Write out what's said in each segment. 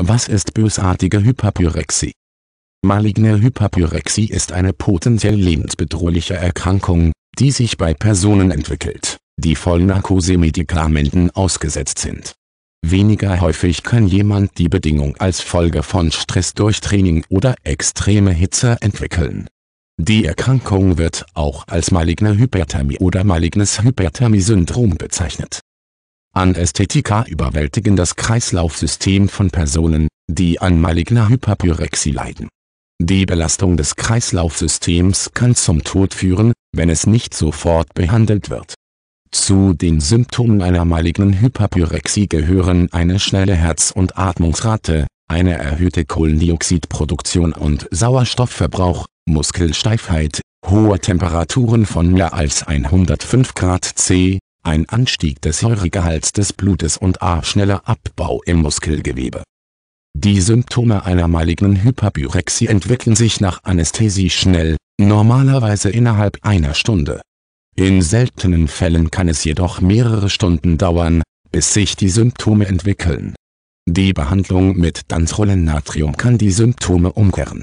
Was ist bösartige Hyperpyrexie? Maligne Hyperpyrexie ist eine potenziell lebensbedrohliche Erkrankung, die sich bei Personen entwickelt, die Vollnarkose-Medikamenten ausgesetzt sind. Weniger häufig kann jemand die Bedingung als Folge von Stress durch Training oder extreme Hitze entwickeln. Die Erkrankung wird auch als maligne Hyperthermie oder malignes Hyperthermie-Syndrom bezeichnet Anästhetika überwältigen das Kreislaufsystem von Personen, die an maligner Hyperpyrexie leiden. Die Belastung des Kreislaufsystems kann zum Tod führen, wenn es nicht sofort behandelt wird. Zu den Symptomen einer malignen Hyperpyrexie gehören eine schnelle Herz- und Atmungsrate, eine erhöhte Kohlendioxidproduktion und Sauerstoffverbrauch, Muskelsteifheit, hohe Temperaturen von mehr als 105 Grad C, ein Anstieg des Säuregehalts des Blutes und a. schneller Abbau im Muskelgewebe. Die Symptome einer malignen Hyperpyrexie entwickeln sich nach Anästhesie schnell, normalerweise innerhalb einer Stunde. In seltenen Fällen kann es jedoch mehrere Stunden dauern, bis sich die Symptome entwickeln. Die Behandlung mit Dantrolennatrium kann die Symptome umkehren.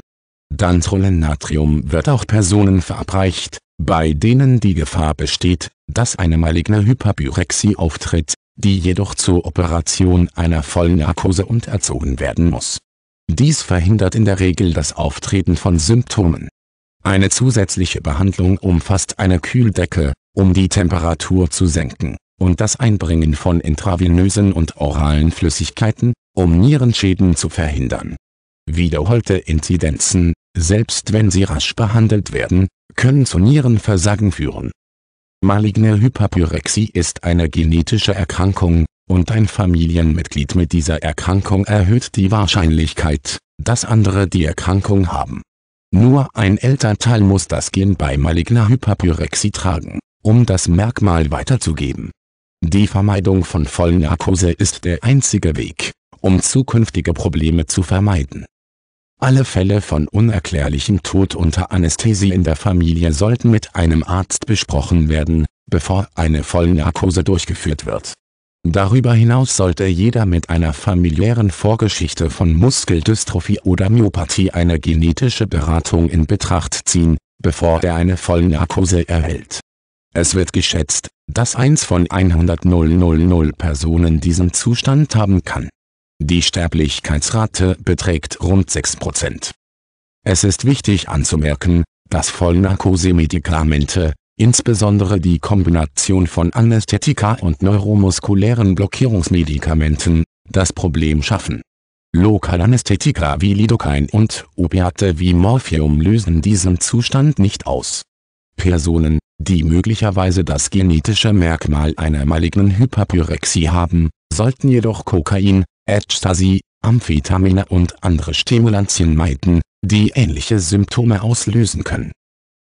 Dantrolennatrium wird auch Personen verabreicht, bei denen die Gefahr besteht, dass eine maligne Hyperpyrexie auftritt, die jedoch zur Operation einer Vollnarkose unterzogen werden muss. Dies verhindert in der Regel das Auftreten von Symptomen. Eine zusätzliche Behandlung umfasst eine Kühldecke, um die Temperatur zu senken, und das Einbringen von intravenösen und oralen Flüssigkeiten, um Nierenschäden zu verhindern. Wiederholte Inzidenzen, selbst wenn sie rasch behandelt werden, können zu Nierenversagen führen. Maligne Hyperpyrexie ist eine genetische Erkrankung, und ein Familienmitglied mit dieser Erkrankung erhöht die Wahrscheinlichkeit, dass andere die Erkrankung haben. Nur ein Elternteil muss das Gen bei maligner Hyperpyrexie tragen, um das Merkmal weiterzugeben. Die Vermeidung von Vollnarkose ist der einzige Weg, um zukünftige Probleme zu vermeiden alle Fälle von unerklärlichem Tod unter Anästhesie in der Familie sollten mit einem Arzt besprochen werden, bevor eine Vollnarkose durchgeführt wird. Darüber hinaus sollte jeder mit einer familiären Vorgeschichte von Muskeldystrophie oder Myopathie eine genetische Beratung in Betracht ziehen, bevor er eine Vollnarkose erhält. Es wird geschätzt, dass 1 von 100.000 Personen diesen Zustand haben kann die Sterblichkeitsrate beträgt rund 6%. Es ist wichtig anzumerken, dass Vollnarkose-Medikamente, insbesondere die Kombination von Anästhetika und neuromuskulären Blockierungsmedikamenten, das Problem schaffen. Lokalanästhetika wie Lidocain und Opiate wie Morphium lösen diesen Zustand nicht aus. Personen, die möglicherweise das genetische Merkmal einer malignen Hyperpyrexie haben, sollten jedoch Kokain, Ecstasy, Amphetamine und andere Stimulantien meiden, die ähnliche Symptome auslösen können